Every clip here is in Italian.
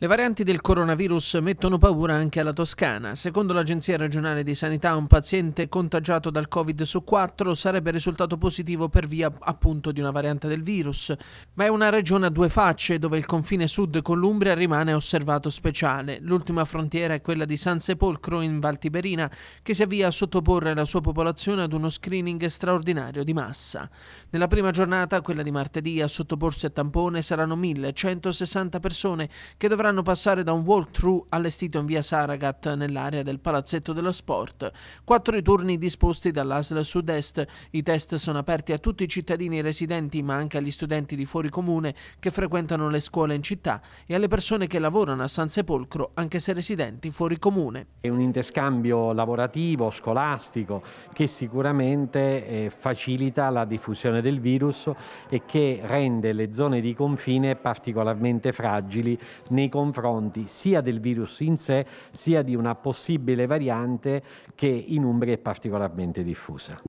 Le varianti del coronavirus mettono paura anche alla Toscana. Secondo l'Agenzia regionale di sanità, un paziente contagiato dal Covid su quattro sarebbe risultato positivo per via appunto di una variante del virus. Ma è una regione a due facce dove il confine sud con l'Umbria rimane osservato speciale. L'ultima frontiera è quella di San Sepolcro in Val Tiberina, che si avvia a sottoporre la sua popolazione ad uno screening straordinario di massa. Nella prima giornata, quella di martedì, a sottoporsi a tampone saranno 1160 persone che dovranno dovranno passare da un walkthrough allestito in via Saragat nell'area del Palazzetto dello Sport. Quattro i turni disposti dall'ASL Sud-Est. I test sono aperti a tutti i cittadini residenti ma anche agli studenti di fuori comune che frequentano le scuole in città e alle persone che lavorano a San Sepolcro anche se residenti fuori comune. È un interscambio lavorativo, scolastico che sicuramente eh, facilita la diffusione del virus e che rende le zone di confine particolarmente fragili nei confronti confronti sia del virus in sé sia di una possibile variante che in Umbria è particolarmente diffusa.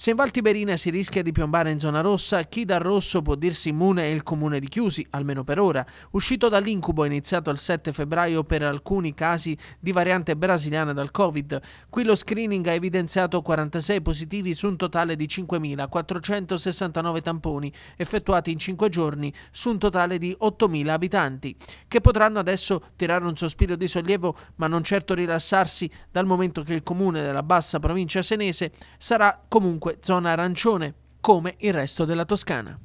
Se in Val Tiberina si rischia di piombare in zona rossa, chi dal rosso può dirsi immune è il comune di Chiusi, almeno per ora, uscito dall'incubo iniziato il 7 febbraio per alcuni casi di variante brasiliana dal Covid. Qui lo screening ha evidenziato 46 positivi su un totale di 5.469 tamponi effettuati in 5 giorni su un totale di 8.000 abitanti, che potranno adesso tirare un sospiro di sollievo ma non certo rilassarsi dal momento che il comune della bassa provincia senese sarà comunque zona arancione, come il resto della Toscana.